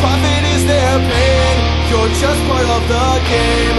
profit is their pain. You're just part of the game.